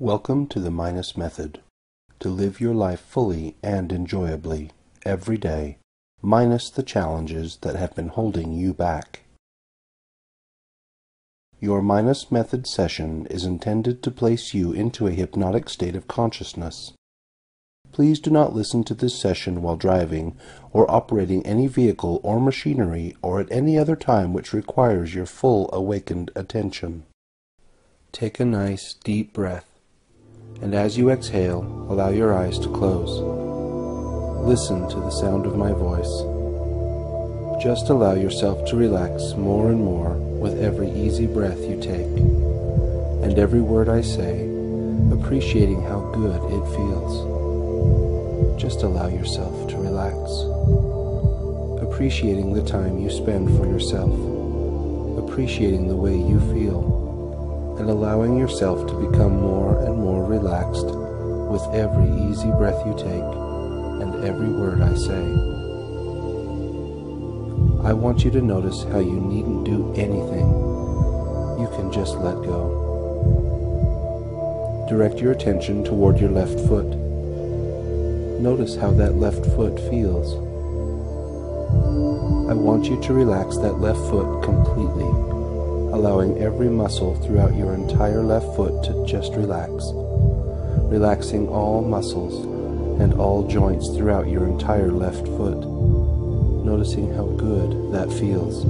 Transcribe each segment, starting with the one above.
Welcome to the Minus Method. To live your life fully and enjoyably every day, minus the challenges that have been holding you back. Your Minus Method session is intended to place you into a hypnotic state of consciousness. Please do not listen to this session while driving or operating any vehicle or machinery or at any other time which requires your full awakened attention. Take a nice deep breath, and as you exhale, allow your eyes to close. Listen to the sound of my voice. Just allow yourself to relax more and more with every easy breath you take, and every word I say, appreciating how good it feels. Just allow yourself to relax, appreciating the time you spend for yourself, appreciating the way you feel, and allowing yourself to become more and more relaxed with every easy breath you take and every word I say. I want you to notice how you needn't do anything. You can just let go. Direct your attention toward your left foot Notice how that left foot feels. I want you to relax that left foot completely, allowing every muscle throughout your entire left foot to just relax, relaxing all muscles and all joints throughout your entire left foot, noticing how good that feels.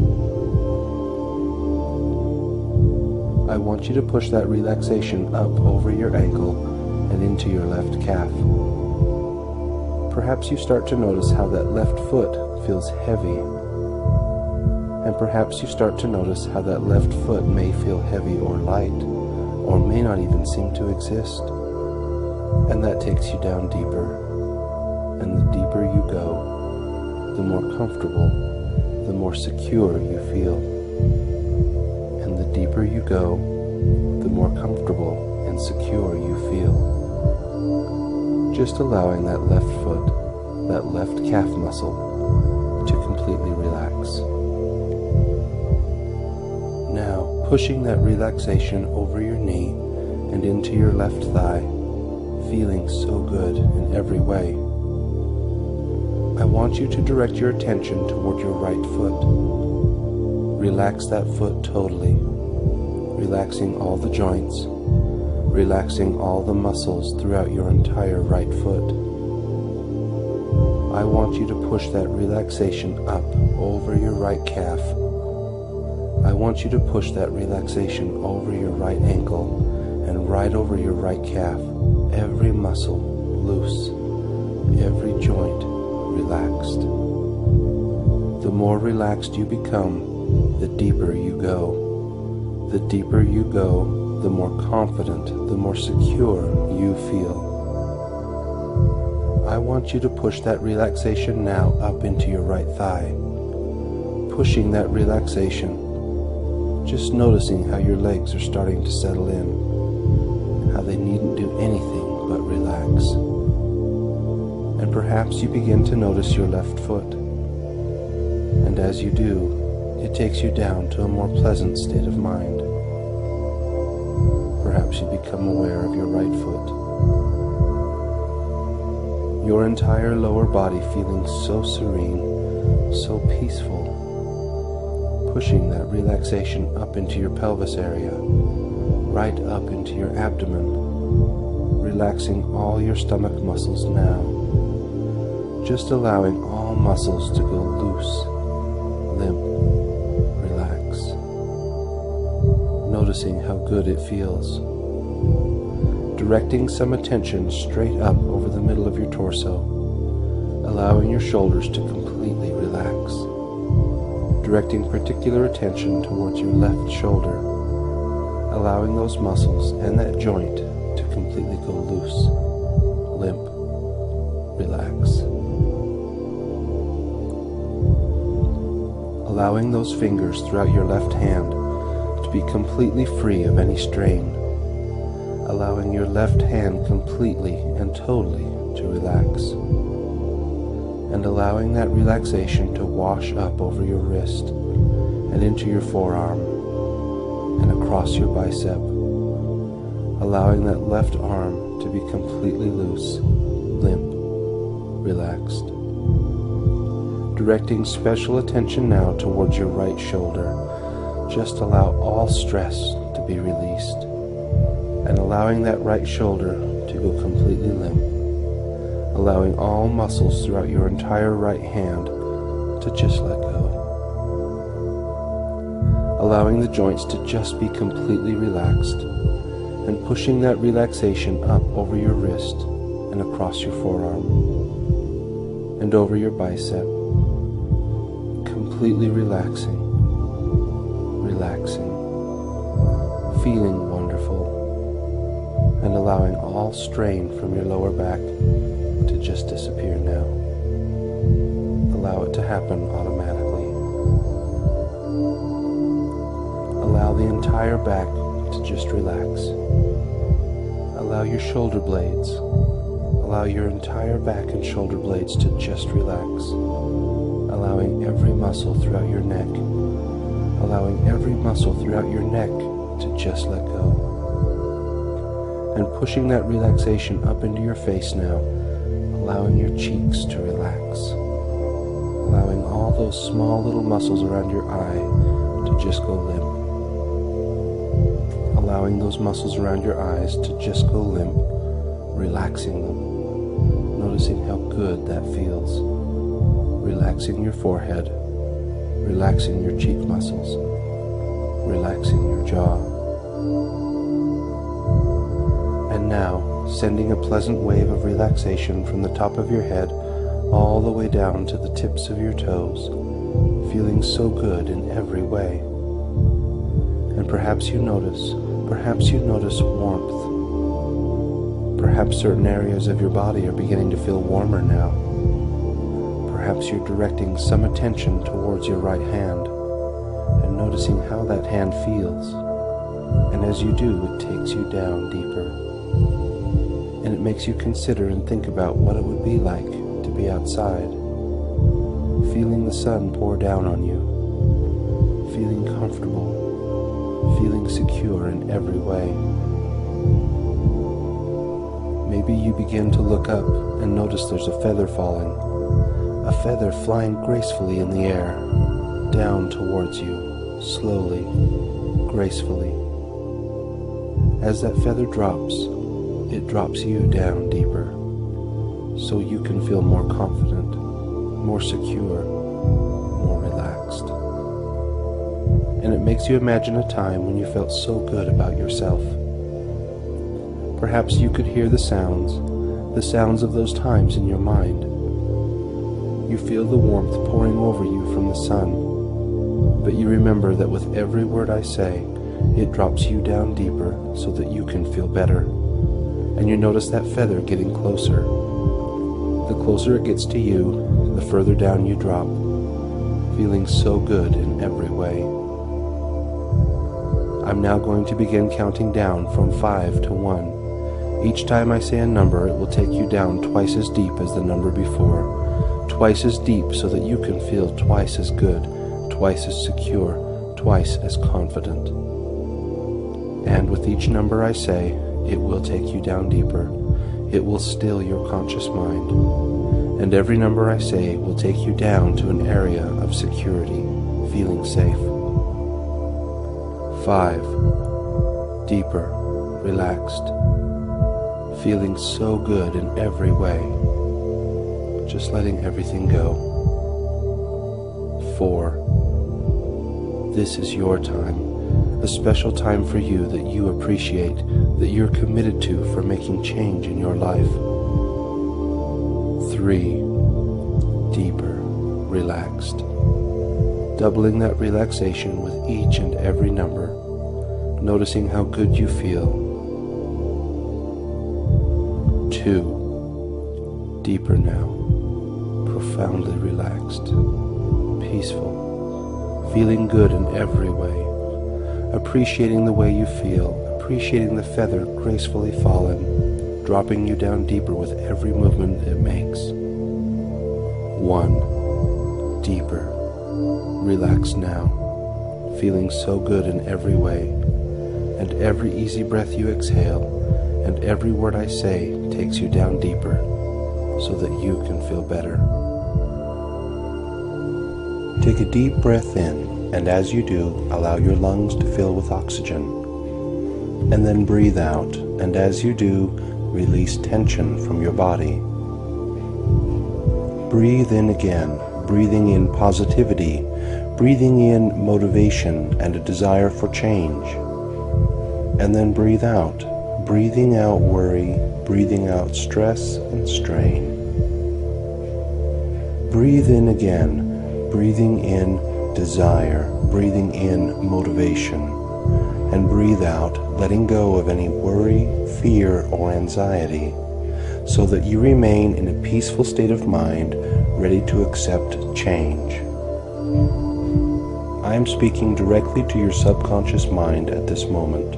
I want you to push that relaxation up over your ankle and into your left calf perhaps you start to notice how that left foot feels heavy. And perhaps you start to notice how that left foot may feel heavy or light, or may not even seem to exist. And that takes you down deeper. And the deeper you go, the more comfortable, the more secure you feel. And the deeper you go, the more comfortable and secure you feel just allowing that left foot, that left calf muscle, to completely pushing that relaxation over your knee and into your left thigh, feeling so good in every way. I want you to direct your attention toward your right foot. Relax that foot totally, relaxing all the joints, relaxing all the muscles throughout your entire right foot. I want you to push that relaxation up over your right calf. I want you to push that relaxation over your right ankle and right over your right calf. Every muscle loose, every joint relaxed. The more relaxed you become, the deeper you go. The deeper you go, the more confident, the more secure you feel. I want you to push that relaxation now up into your right thigh. Pushing that relaxation, just noticing how your legs are starting to settle in, how they needn't do anything but relax. And perhaps you begin to notice your left foot. And as you do, it takes you down to a more pleasant state of mind perhaps you become aware of your right foot. Your entire lower body feeling so serene, so peaceful, pushing that relaxation up into your pelvis area, right up into your abdomen, relaxing all your stomach muscles now, just allowing all muscles to go loose, limp, relax. noticing how good it feels. Directing some attention straight up over the middle of your torso, allowing your shoulders to completely relax. Directing particular attention towards your left shoulder, allowing those muscles and that joint to completely go loose, limp, relax. Allowing those fingers throughout your left hand to be completely free of any strain, allowing your left hand completely and totally to relax, and allowing that relaxation to wash up over your wrist and into your forearm and across your bicep, allowing that left arm to be completely loose, limp, relaxed. Directing special attention now towards your right shoulder, just allow all stress to be released and allowing that right shoulder to go completely limp, allowing all muscles throughout your entire right hand to just let go, allowing the joints to just be completely relaxed and pushing that relaxation up over your wrist and across your forearm and over your bicep, completely relaxing, relaxing, feeling wonderful, and allowing all strain from your lower back to just disappear now. Allow it to happen automatically. Allow the entire back to just relax. Allow your shoulder blades, allow your entire back and shoulder blades to just relax. Allowing every muscle throughout your neck, allowing every muscle throughout your neck to just let go. And pushing that relaxation up into your face now, allowing your cheeks to relax. Allowing all those small little muscles around your eye to just go limp. Allowing those muscles around your eyes to just go limp, relaxing them, noticing how good that feels, relaxing your forehead, relaxing your cheek muscles, relaxing your jaw. And now, sending a pleasant wave of relaxation from the top of your head all the way down to the tips of your toes, feeling so good in every way. And perhaps you notice Perhaps you notice warmth. Perhaps certain areas of your body are beginning to feel warmer now. Perhaps you're directing some attention towards your right hand and noticing how that hand feels. And as you do, it takes you down deeper. And it makes you consider and think about what it would be like to be outside, feeling the sun pour down on you, feeling comfortable feeling secure in every way. Maybe you begin to look up and notice there's a feather falling, a feather flying gracefully in the air, down towards you, slowly, gracefully. As that feather drops, it drops you down deeper, so you can feel more confident, more secure, more relaxed. and it makes you imagine a time when you felt so good about yourself. Perhaps you could hear the sounds, the sounds of those times in your mind. You feel the warmth pouring over you from the sun, but you remember that with every word I say, it drops you down deeper so that you can feel better. And you notice that feather getting closer. The closer it gets to you, the further down you drop, feeling so good in every way. I'm now going to begin counting down from 5 to 1. Each time I say a number, it will take you down twice as deep as the number before. Twice as deep so that you can feel twice as good, twice as secure, twice as confident. And with each number I say, it will take you down deeper. It will still your conscious mind. And every number I say will take you down to an area of security, feeling safe. Five. Deeper, relaxed, feeling so good in every way, just letting everything go. Four. This is your time, a special time for you that you appreciate, that you're committed to for making change in your life. Three. Deeper, relaxed, doubling that relaxation with each and every number, noticing how good you feel. Two, deeper now, profoundly relaxed, peaceful, feeling good in every way, appreciating the way you feel, appreciating the feather gracefully fallen, dropping you down deeper with every movement it makes. One, deeper Relax now, feeling so good in every way, and every easy breath you exhale, and every word I say takes you down deeper so that you can feel better. Take a deep breath in, and as you do, allow your lungs to fill with oxygen. And then breathe out, and as you do, release tension from your body. Breathe in again, breathing in positivity, breathing in motivation and a desire for change. And then breathe out, breathing out worry, breathing out stress and strain. Breathe in again, breathing in desire, breathing in motivation, and breathe out, letting go of any worry, fear, or anxiety, so that you remain in a peaceful state of mind, ready to accept change. I am speaking directly to your subconscious mind at this moment.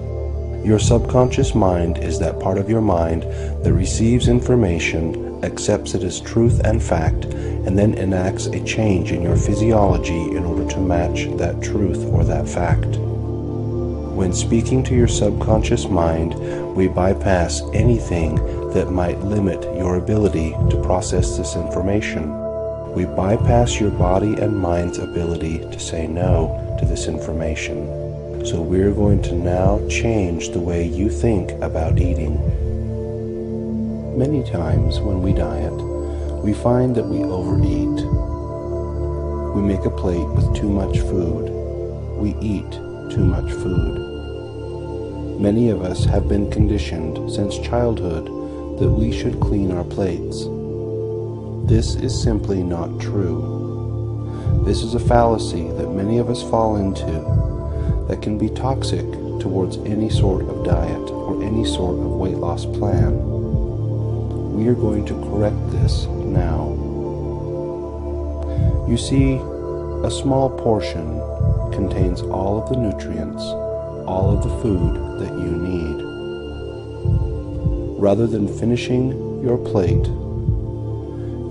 Your subconscious mind is that part of your mind that receives information, accepts it as truth and fact, and then enacts a change in your physiology in order to match that truth or that fact. When speaking to your subconscious mind, we bypass anything that might limit your ability to process this information. We bypass your body and mind's ability to say no to this information. So we're going to now change the way you think about eating. Many times when we diet, we find that we overeat. We make a plate with too much food. We eat too much food. Many of us have been conditioned since childhood that we should clean our plates. This is simply not true. This is a fallacy that many of us fall into that can be toxic towards any sort of diet or any sort of weight loss plan. We are going to correct this now. You see, a small portion contains all of the nutrients, all of the food that you need. Rather than finishing your plate,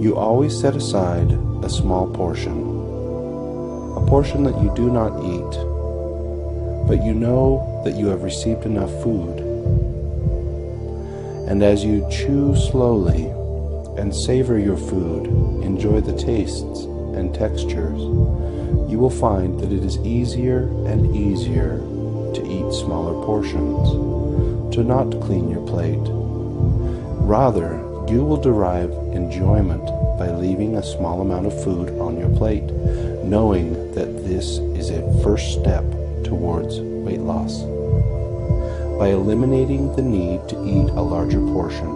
you always set aside a small portion, a portion that you do not eat but you know that you have received enough food. And as you chew slowly and savor your food, enjoy the tastes and textures, you will find that it is easier and easier to eat smaller portions, to not clean your plate. Rather, you will derive enjoyment by leaving a small amount of food on your plate, knowing that this is a first step towards weight loss. By eliminating the need to eat a larger portion,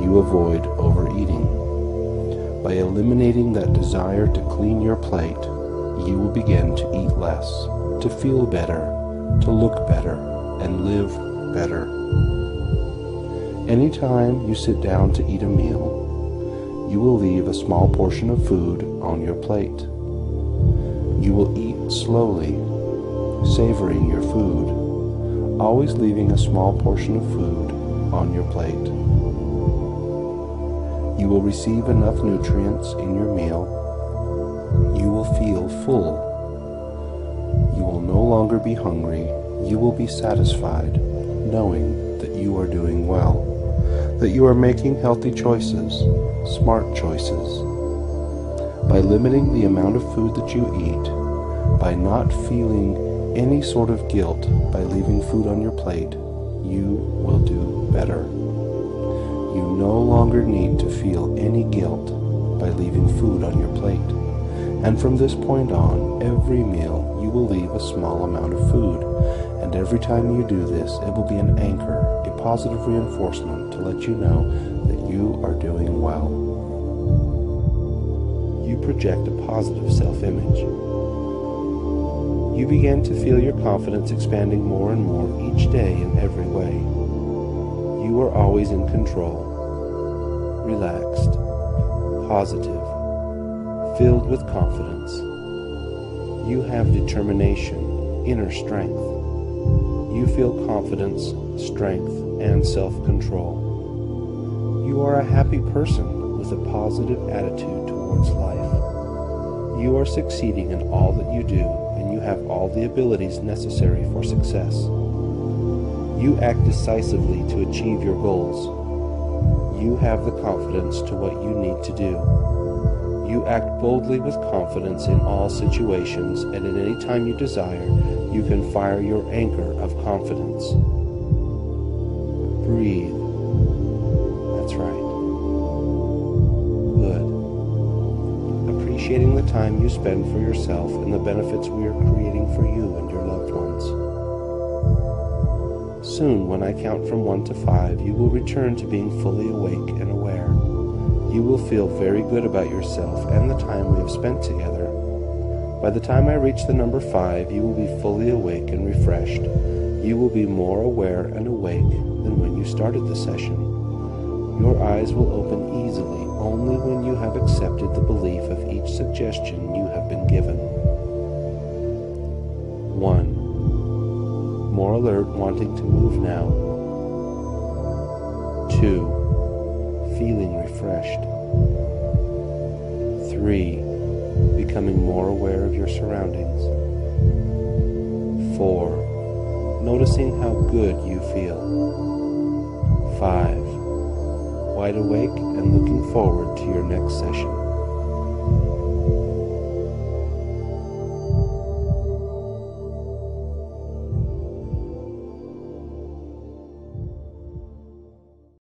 you avoid overeating. By eliminating that desire to clean your plate, you will begin to eat less, to feel better, to look better, and live better. Anytime you sit down to eat a meal, you will leave a small portion of food on your plate. You will eat slowly savoring your food, always leaving a small portion of food on your plate. You will receive enough nutrients in your meal. You will feel full. You will no longer be hungry. You will be satisfied knowing that you are doing well, that you are making healthy choices, smart choices. By limiting the amount of food that you eat, by not feeling any sort of guilt by leaving food on your plate, you will do better. You no longer need to feel any guilt by leaving food on your plate. And from this point on, every meal you will leave a small amount of food. And every time you do this, it will be an anchor, a positive reinforcement to let you know that you are doing well. You project a positive self-image you begin to feel your confidence expanding more and more each day in every way. You are always in control, relaxed, positive, filled with confidence. You have determination, inner strength. You feel confidence, strength, and self-control. You are a happy person with a positive attitude towards life. You are succeeding in all that you do have all the abilities necessary for success. You act decisively to achieve your goals. You have the confidence to what you need to do. You act boldly with confidence in all situations, and at any time you desire, you can fire your anchor of confidence. Breathe. Appreciating the time you spend for yourself and the benefits we are creating for you and your loved ones. Soon, when I count from one to five, you will return to being fully awake and aware. You will feel very good about yourself and the time we have spent together. By the time I reach the number five, you will be fully awake and refreshed. You will be more aware and awake than when you started the session. Your eyes will open easily only when you have accepted the belief of each suggestion you have been given. 1. More alert, wanting to move now. 2. Feeling refreshed. 3. Becoming more aware of your surroundings. 4. Noticing how good you feel. 5. Wide awake and looking forward to your next session.